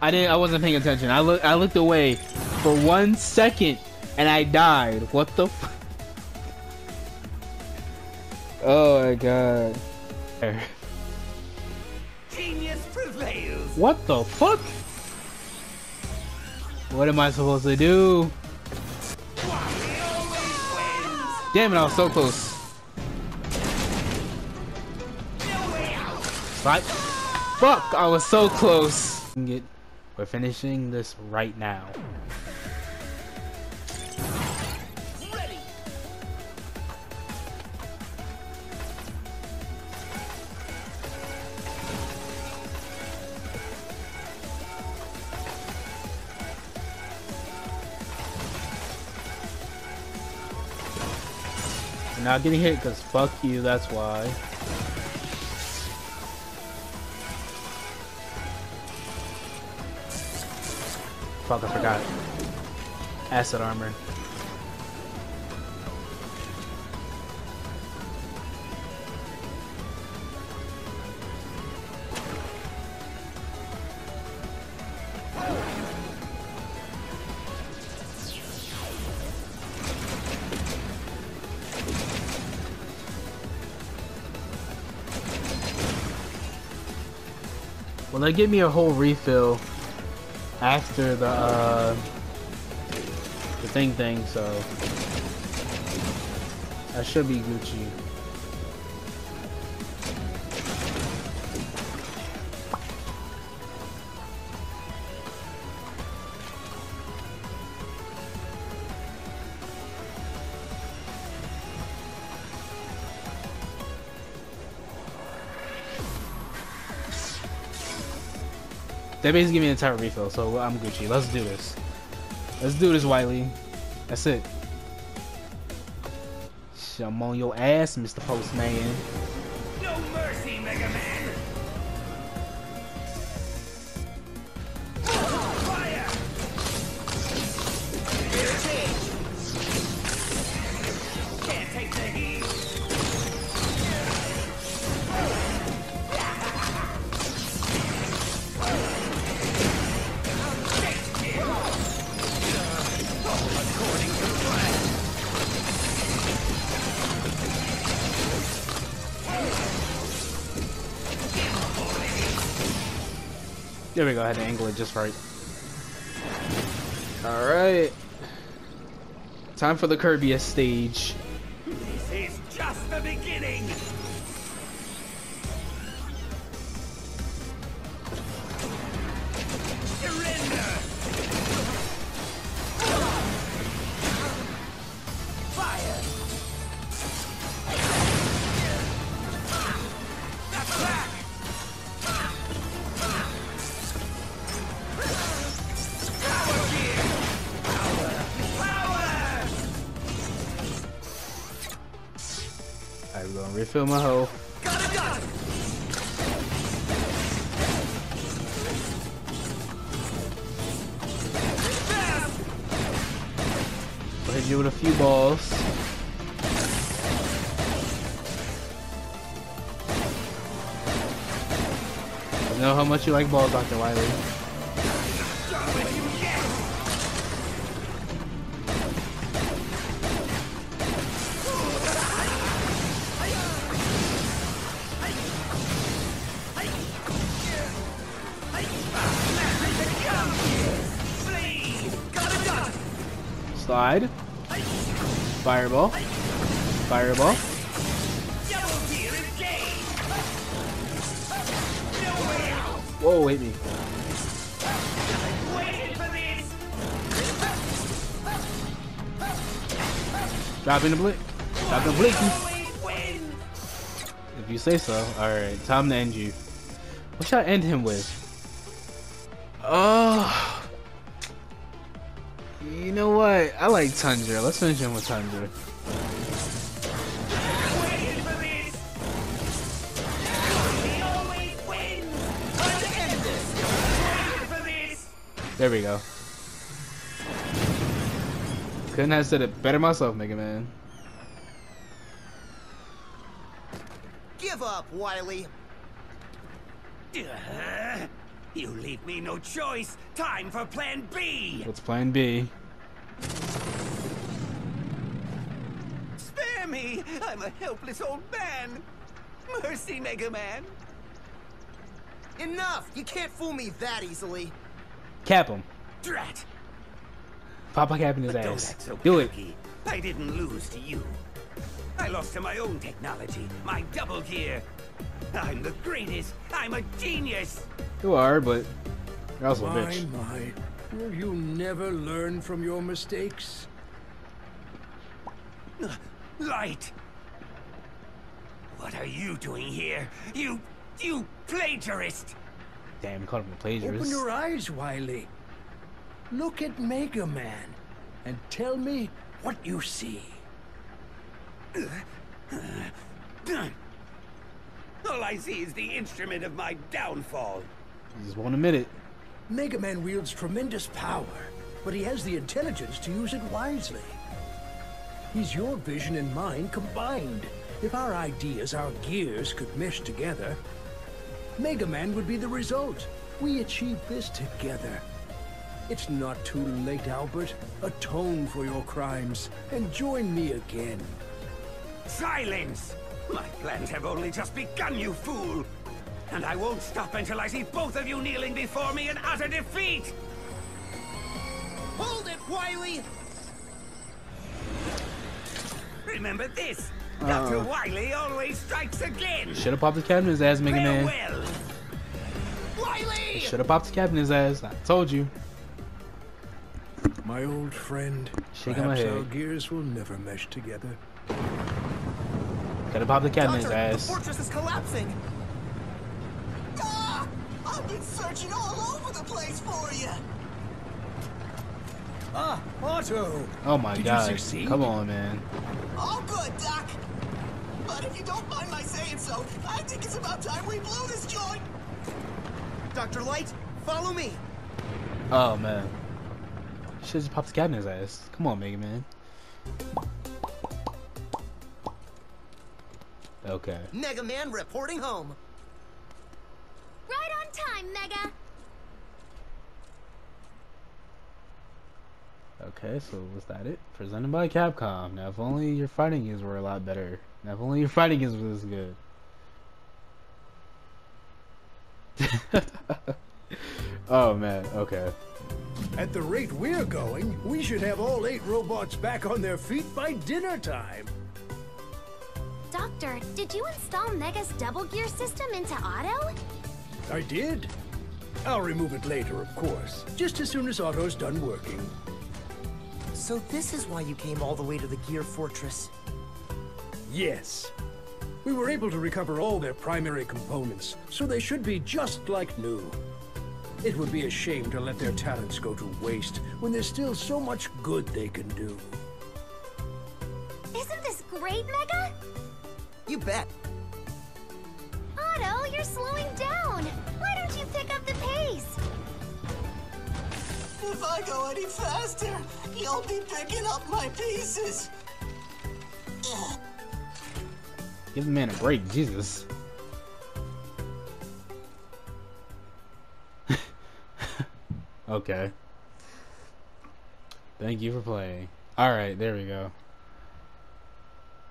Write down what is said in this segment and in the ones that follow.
I didn't. I wasn't paying attention. I look. I looked away for one second, and I died. What the? F oh my god. Genius prevails. What the fuck? What am I supposed to do? Damn it! I was so close. Right? Fuck! I was so close. We're finishing this right now. Not getting hit because fuck you. That's why. Fuck, I forgot. Acid armor. Well, they give me a whole refill after the uh, the thing thing, so that should be Gucci. They basically give me an entire refill, so I'm Gucci. Let's do this. Let's do this, Wily. That's it. I'm on your ass, Mr. Postman. No mercy, Mega Man. There we go. I had to angle it just right. All right. Time for the Kirby stage. This is just the beginning. Refill my. Fast. I'll hit you with a few balls. I know how much you like balls, Dr. Wily. Slide. Fireball. Fireball. Whoa, hit me. Dropping the blick. Dropping the win. If you say so. Alright, time to end you. What should I end him with? Oh. You know what? I like Tundra. Let's finish him with Tundra. Waited for this. He always wins. Time to end this. Waited for this. There we go. Couldn't have said it better myself, Mega Man. Give up, Wily. Uh-huh. You leave me no choice. Time for plan B. What's plan B? Spare me. I'm a helpless old man. Mercy, Mega Man. Enough! You can't fool me that easily. Cap him. Drat. Papa cap in his But ass. act so Do it. I didn't lose to you. I lost to my own technology, my double gear. I'm the greatest. I'm a genius. You are, but you're also a My, bitch. my. Will you never learn from your mistakes? Light. What are you doing here? You, you plagiarist. Damn, you called him a plagiarist. Open your eyes, Wily. Look at Mega Man and tell me what you see. Uh, uh, All I see is the instrument of my downfall. You just won't admit it. Mega Man wields tremendous power, but he has the intelligence to use it wisely. He's your vision and mine combined. If our ideas, our gears, could mesh together, Mega Man would be the result. We achieved this together. It's not too late, Albert. Atone for your crimes and join me again. Silence! My plans have only just begun, you fool! And I won't stop until I see both of you kneeling before me in utter defeat! Hold it, Wily! Remember this! Oh. Dr. Wily always strikes again! Should have popped the cap in his ass, Mega Man. Farewell! Wily! Should have popped the cap in his ass. I told you. My old friend, Shaking my perhaps our gears will never mesh together. Could have popped the cap in his Doctor, the ass. fortress is collapsing! Ah! I've been searching all over the place for you! Ah, Auto! Oh my Did god. succeed? Come on, man. All good, Doc! But if you don't mind my saying so, I think it's about time we blew this joint! Dr. Light, follow me! Oh man. Should just popped the cap in his ass. Come on, Mega Man. Okay. Mega Man reporting home. Right on time, Mega. Okay, so was that it? Presented by Capcom. Now, if only your fighting games were a lot better. Now, if only your fighting games were this good. oh man, okay. At the rate we're going, we should have all eight robots back on their feet by dinner time. Doctor, did you install Mega's double gear system into Auto? I did. I'll remove it later, of course, just as soon as Auto's done working. So this is why you came all the way to the Gear Fortress. Yes. We were able to recover all their primary components, so they should be just like new. It would be a shame to let their talents go to waste when there's still so much good they can do. Isn't this great, Mega? You bet. Auto, you're slowing down. Why don't you pick up the pace? If I go any faster, you'll be picking up my pieces. Give the man a break, Jesus. okay. Thank you for playing. Alright, there we go.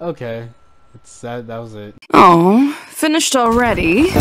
Okay. It's that that was it. Oh, finished already?